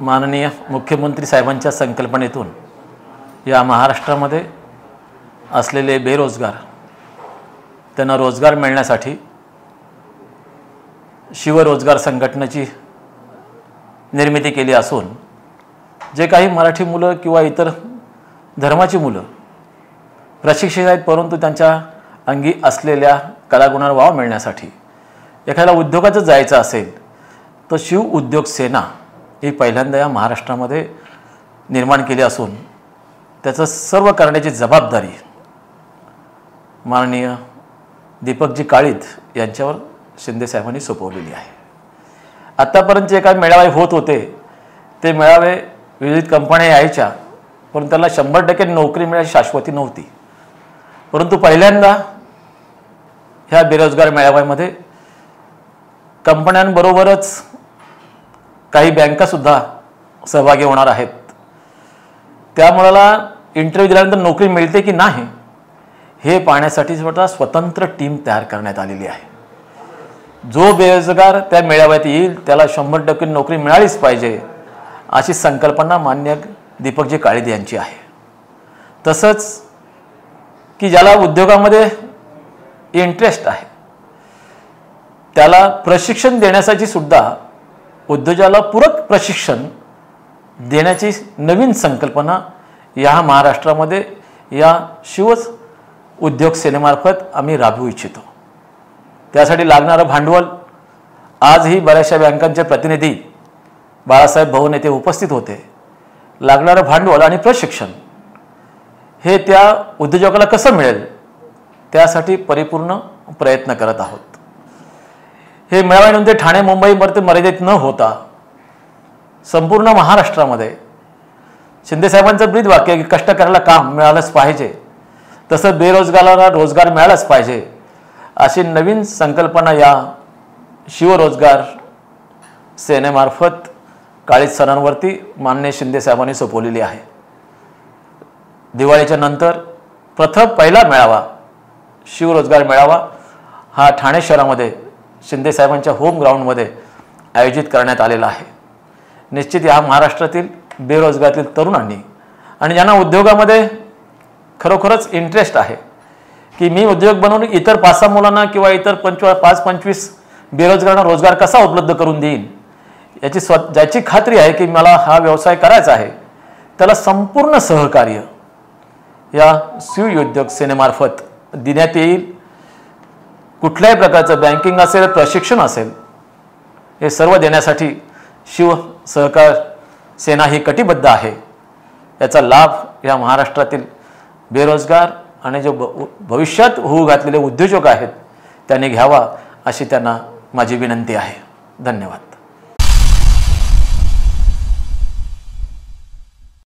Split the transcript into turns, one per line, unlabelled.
माननीय मुख्यमंत्री साहेबांच्या संकल्पनेतून या महाराष्ट्रामध्ये असलेले बेरोजगार त्यांना रोजगार मिळण्यासाठी शिवरोजगार संघटनेची निर्मिती केली असून जे काही मराठी मुलं किंवा इतर धर्माची मुलं प्रशिक्षित आहेत परंतु त्यांच्या अंगी असलेल्या कलागुणांना वाव मिळण्यासाठी एखाद्या उद्योगाचं जायचं असेल तर शिव उद्योग सेना ही पहिल्यांदा या महाराष्ट्रामध्ये निर्माण केली असून त्याचं सर्व करण्याची जबाबदारी माननीय दीपकजी काळीत यांच्यावर शिंदेसाहेबांनी सोपवलेली आहे. आत्तापर्यंत जे काही मेळावे होत होते ते मेळावे विविध कंपन्या यायच्या पण त्याला शंभर टक्के नोकरी मिळायची शाश्वती नव्हती. परंतु पहिल्यांदा ह्या बेरोजगार मेळाव्यामध्ये कंपन्यांबरोबरच काही बँकासुद्धा सहभागी होणार आहेत. त्यामुळेला इंटरव्ह्यू दिल्यानंतर नोकरी मिळते की नाही हे पाहण्यासाठी स्वतः स्वतंत्र टीम तयार करण्यात आलेली आहे. जो बेरोजगार त्या मेळाव्यात येईल त्याला शंभर टक्के नोकरी मिळालीच पाहिजे अशी संकल्पना मान्य दीपकजी काळीद यांची आहे. तसंच की ज्याला उद्योगामध्ये इंटरेस्ट आहे त्याला प्रशिक्षण देण्यासाठी सुद्धा उद्योजाला पूरक प्रशिक्षण देण्याची नवीन संकल्पना या महाराष्ट्रामध्ये या शिवच उद्योग सेनेमार्फत आम्ही राबवू इच्छितो. त्यासाठी लागणारं भांडवल आजही बऱ्याचशा बँकांचे प्रतिनिधी बाळासाहेब भवन येथे उपस्थित होते. लागणारं भांडवल आणि प्रशिक्षण हे त्या उद्योजकाला कसं मिळेल? त्यासाठी परिपूर्ण प्रयत्न करत आहोत. हे मेळाव्यानंतर ठाणे मुंबईमध्ये मर्यादित न होता संपूर्ण महाराष्ट्रामध्ये शिंदेसाहेबांचं ब्रीद वाक्य की कष्ट करायला काम मिळालंच पाहिजे. तसं बेरोजगाराला रोजगार मिळालाच पाहिजे. अशी नवीन संकल्पना या शिवरोजगार सेनेमार्फत काळी सणांवरती मान्य शिंदेसाहेबांनी सोपवलेली आहे. दिवाळीच्या नंतर प्रथम पहिला मेळावा शिवरोजगार मेळावा हा ठाणे शहरामध्ये शिंदेसाहेबांच्या होम ग्राउंडमध्ये आयोजित करण्यात आलेला आहे. निश्चित या महाराष्ट्रातील बेरोजगारातील तरुणांनी आणि ज्यांना उद्योगामध्ये खरोखरच इंटरेस्ट आहे की मी उद्योग बनवून इतर पाच सहा मुलांना किंवा इतर पंचवा पाच पंचवीस बेरोजगारांना रोजगार कसा उपलब्ध करून देईन याची स्व ज्याची खात्री आहे की मला हा व्यवसाय करायचा आहे त्याला संपूर्ण सहकार्य या शिवउद्योग सेनेमार्फत देण्यात येईल. कुठल्याही प्रकारचं बँकिंग असेल प्रशिक्षण असेल हे सर्व देण्यासाठी शिव सहकार सेना ही कटिबद्ध आहे. याचा लाभ या महाराष्ट्रातील बेरोजगार आणि जे भ भविष्यात होऊ घातलेले उद्योजक आहेत त्यांनी घ्यावा अशी त्यांना माझी विनंती आहे. धन्यवाद.